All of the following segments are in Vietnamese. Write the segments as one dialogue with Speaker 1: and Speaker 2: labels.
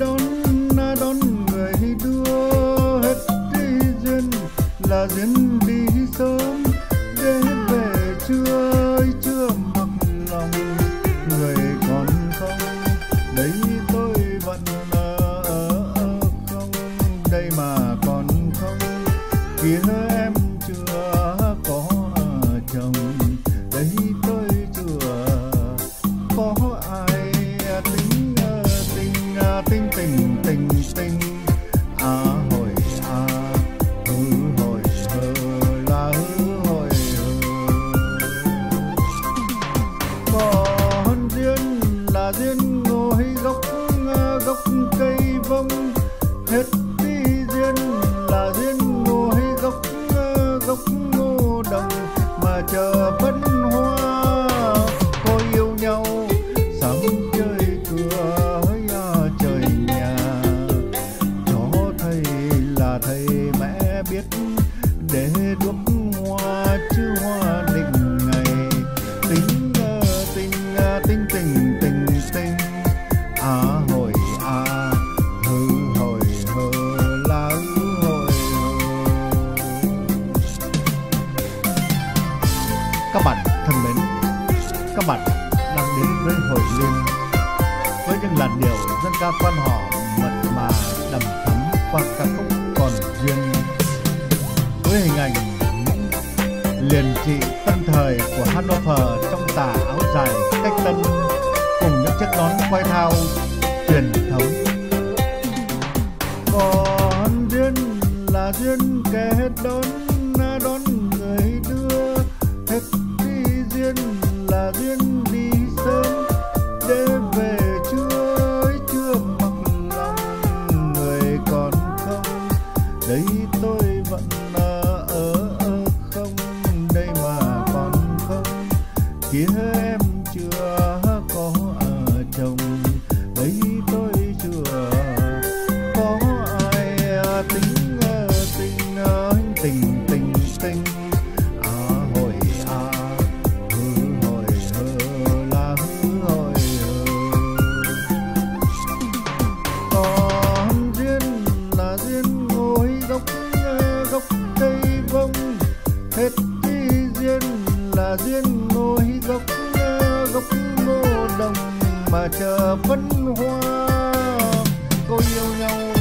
Speaker 1: đón đón người đưa hết đi duyên là duyên đi sớm, để về chưa ơi chưa mặc lòng. Người còn không đấy tôi vẫn ở không. Đây mà còn không kia biết để đuốc hoa chứ hoa định ngày. Tính tình tình tình tình tình. À hồi à hư, hồi, hơ là hư hồi các bạn thân mến, các bạn đang đến với hồi liên. Với những làn điệu dân ca quan họ mật mà đầm thắm qua ca khúc liền trị tân thời của Hanover trong tà áo dài cách tân kia em chưa có ở chồng đây tôi chưa có ai à, tính à, tình à, tình tình tình. À hồi à hư, hồi hơ là hư, hồi hơ còn duyên là duyên ngồi gốc gốc cây vông, hết đi duyên là duyên nối gốc gốc ngô đồng mà chờ phân hoa. Cô yêu nhau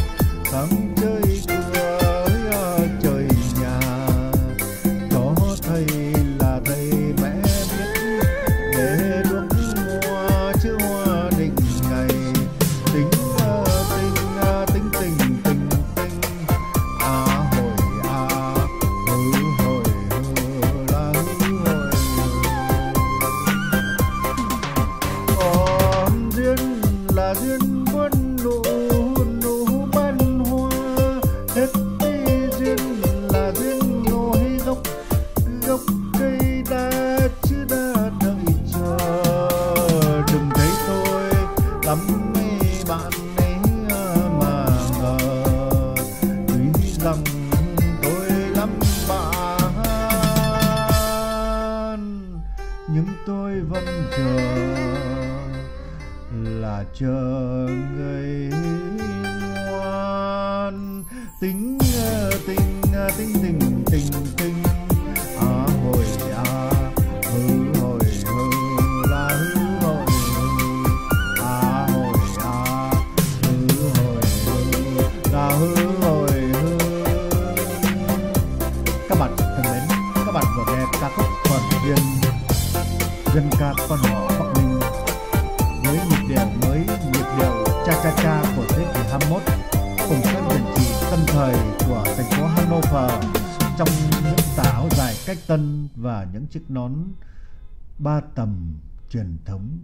Speaker 1: nhưng tôi vẫn chờ là chờ người ngoan. Tính ờ, tình ờ, tình tình tình tình. À hồi à hư, hồi, hư là hư, hồi, hư. À hồi à hư, hồi, hư là hư, hồi, hư. Các bạn thân mến, các bạn vừa nghe ca khúc còn viên, dân ca con hò cha cha cha của thế kỷ 21 cùng các điển trị tân thời của thành phố Hanover trong những tà áo dài cách tân và những chiếc nón ba tầm truyền thống.